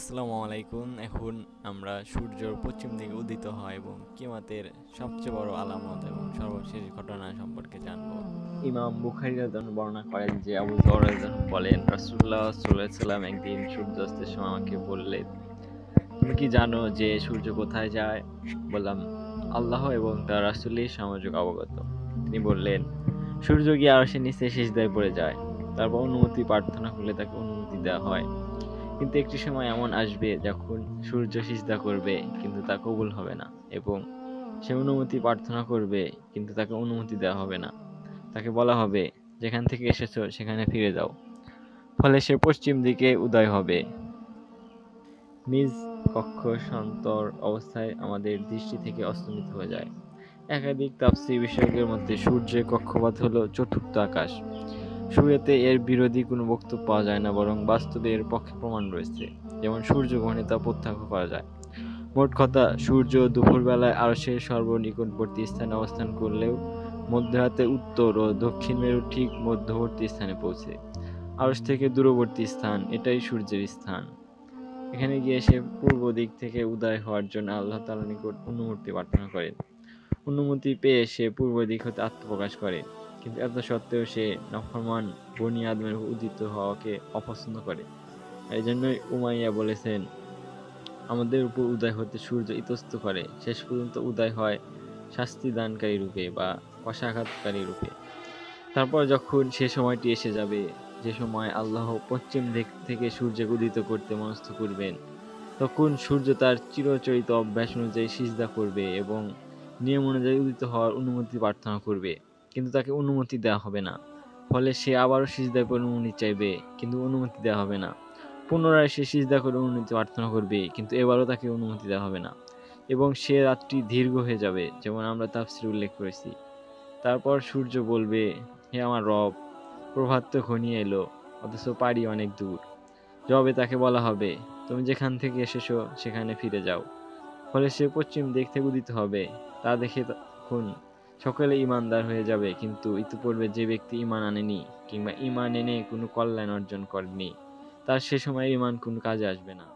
আসসালামু আলাইকুম। এখন আমরা সূর্যর পশ্চিম দিকে উদিত হয় এবং কিমাতের সবচেয়ে বড় আলামত এবং সর্বশেষ ঘটনা সম্পর্কে জানব। ইমাম বুখারী বর্ণনা করেন যে, আবু রাদিয়াল্লাহু বলেন আলাইহি সাল্লাম একদিন সূর্যাস্তের সময় আমাকে বললেন তুমি কি জানো যে সূর্য কোথায় যায়? বললাম, আল্লাহ এবং তার রাসূলের সামাজিক অবগত। তিনি বললেন, সূর্য গিয়ে আরশের নিচে সিজদায় পড়ে যায়। তারপর অনুমতি প্রার্থনা করলে তাকে অনুমতি দেওয়া হয়। কিন্তু একটি সময় এমন আসবে যখন সূর্য সিজদা করবে, কিন্তু তা কবুল হবে না এবং সে অনুমতি প্রার্থনা করবে, কিন্তু তাকে অনুমতি দেওয়া হবে না। তাকে বলা হবে, যেখান থেকে এসেছ, সেখানে ফিরে যাও। ফলে সে পশ্চিম দিকে উদয় হবে। নিজ কক্ষ সন্তর অবস্থায় আমাদের দৃষ্টি থেকে অস্তমিত হয়ে যায়। একাধিক তাপসি বিষয়কের মধ্যে সূর্যের কক্ষপথ হলো চতুর্থ আকাশ। শুরুতে এর বিরোধী কোনো বক্তব্য পাওয়া যায় না, বরং বাস্তবে এর পক্ষে প্রমাণ রয়েছে। যেমন সূর্য গ্রহণে তা প্রত্যাখ্য করা যায়। মোট কথা, সূর্য দুপুরবেলায় আরশের সর্বনিকটবর্তী স্থানে অবস্থান করলেও মধ্যরাতে উত্তর ও দক্ষিণ মেরুর ঠিক মধ্যবর্তী স্থানে পৌঁছে। আরশ থেকে দূরবর্তী স্থান, এটাই সূর্যের স্থান। এখানে গিয়ে সে পূর্ব দিক থেকে উদয় হওয়ার জন্য আল্লাহ তাআলার নিকট অনুমতি প্রার্থনা করেন। অনুমতি পেয়ে সে পূর্ব দিক হতে আত্মপ্রকাশ করে। কিন্তু এত সত্ত্বেও সে নফরমান বনি আদমের উদিত হওয়াকে অপছন্দ করে। এই জন্যই উমাইয়া বলেছেন, আমাদের উপর উদয় হতে সূর্য ইতস্ত করে। শেষ পর্যন্ত উদয় হয় শাস্তি দানকারী রূপে বা কষাঘাতকারী রূপে। তারপর যখন সে সময়টি এসে যাবে, যে সময় আল্লাহ পশ্চিম দিক থেকে সূর্যকে উদিত করতে মনস্থ করবেন, তখন সূর্য তার চিরচরিত অভ্যাস অনুযায়ী সিজদা করবে এবং নিয়ম অনুযায়ী উদিত হওয়ার অনুমতি প্রার্থনা করবে। কিন্তু তাকে অনুমতি দেওয়া হবে না। ফলে সে আবারও সিজদা করে অনুমতি চাইবে, কিন্তু অনুমতি দেওয়া হবে না। পুনরায় সে সিজদা করে অনুমতি প্রার্থনা করবে, কিন্তু এবারও তাকে অনুমতি দেওয়া হবে না। এবং সে রাত্রি দীর্ঘ হয়ে যাবে, যেমন আমরা তাফসির উল্লেখ করেছি। তারপর সূর্য বলবে, হে আমার রব, প্রভাত তো ঘনিয়ে এলো, অথচ পারি অনেক দূর। জবাবে তাকে বলা হবে, তুমি যেখান থেকে এসেছ, সেখানে ফিরে যাও। ফলে সে পশ্চিম থেকে উদিত হবে। তা দেখে তখন সকলে ইমানদার হয়ে যাবে, কিন্তু ইতিপূর্বে যে ব্যক্তি ইমান আনেনি কিংবা ইমান এনে কোনো কল্যাণ অর্জন করেনি, তার সে সময় ইমান কোনো কাজে আসবে না।